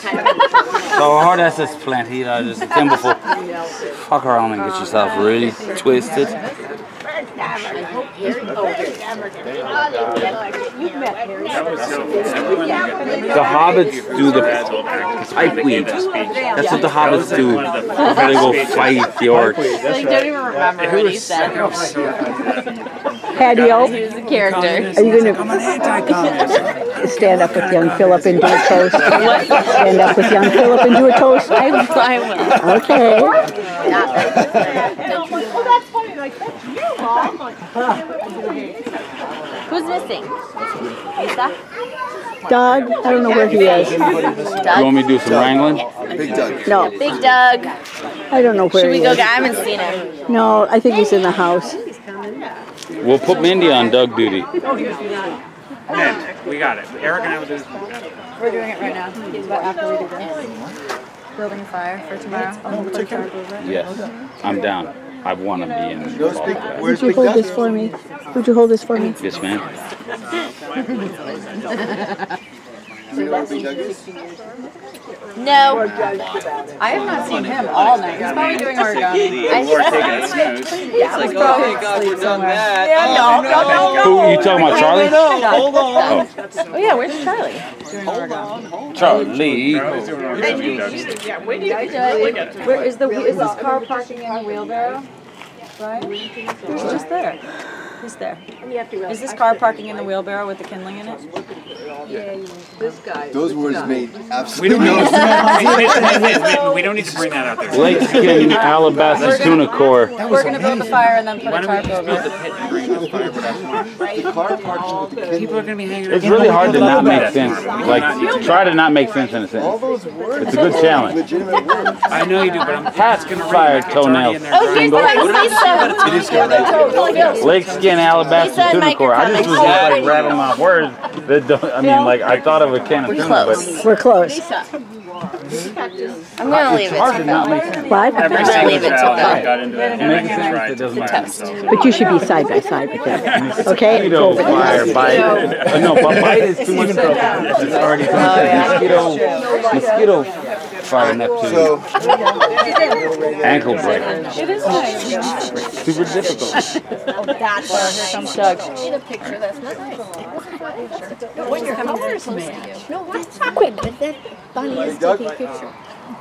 So hard as this plenty, I just thimbleful. Fuck around and get yourself really twisted. The hobbits do the pipe weed. That's what the hobbits do. Before they go fight the orcs. I don't even remember what he said. Patio, He was a character. are you gonna stand up with young Philip and do a toast? Stand up with young Philip and do a toast? I, I will. Okay. Oh, that's funny. Like, that's you, Mom. Who's missing? Lisa? Doug, I don't know where he is. You want me to do some wrangling? Big Doug. No, Big Doug. I don't know where Should we go is. get? I haven't seen him. No, I think he's in the house. We'll put Mindy on Doug duty. Mint. We got it. Eric and I will do this. We're doing it right now. But after we do this. Building a fire for tomorrow. we'll over. Yes. I'm down. I want to be in. Those big, Bobcat. Would you Big hold this for me? Would you hold this for me? Yes, ma'am. Do you know where Big Doug is? No. I have not seen him all night. He's probably doing origami. I We're taking it smooth. Yeah, he's probably asleep somewhere. Yeah, no, no, no. Who you talking about, Charlie? Hold on. Oh yeah, where's Charlie? Doing origami. Charlie. Charlie's doing origami. Where is the is this car parking in the wheelbarrow? Right? He's just there. He's there. Is this car parking in the wheelbarrow with the kindling in it? Those words made We absolutely no sense. We don't need to bring that out there. Lake Skin Alabaster Tuna Core. We're gonna build the fire and then put Why a don't tarp over the it. pit and bring the fire whatever? The car parking with the People are gonna be hanging. It's really hard to not make sense. Like, try to not make sense in a All sentence. those words. It's a good challenge. I know you do, but I'm Hat, fire, toenails. Oh, here's the It is good. Lake Skin Alabaster Lisa Tuna Mike Core. I just was like rattling off words I mean, like, I thought of a can of tuna, but We're close. I'm gonna leave it's it. hard to not make sense. What? Every I'm gonna single leave it to child Phil. got into it. It makes sense, it doesn't make Toast. sense. But you should be side by side with him. Okay? Mosquito fire, bite. Uh, no, but bite is too much. It's already too much. Mosquito, mosquito fire Neptune. So, Ankle break. It is nice. Super difficult. Here comes Doug. in a picture that's not nice. When your colors match. No, that's quick. But that bunny is Doug? taking a picture.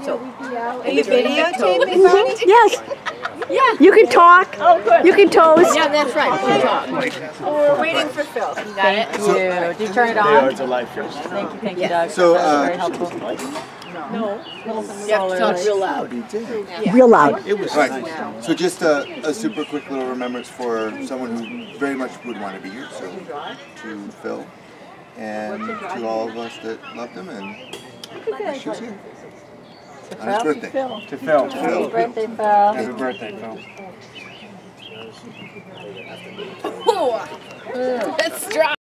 So, Are you videotaping? Yes. Yeah. You can talk. Oh, good. You can toast. Yeah, that's right. We'll talk. We're waiting for Phil. You got it? Thank you. Did you turn it on? Thank you, thank you, Doug. So, That was uh, very helpful. You have to talk real loud. he did. Real loud. All right. So just a, a super quick little remembrance for someone who very much would want to be here. So to Phil and to all of us that loved him and she was here. On his birthday. To Phil. Phil. Birthday, Phil. Happy birthday, Phil. That's strong.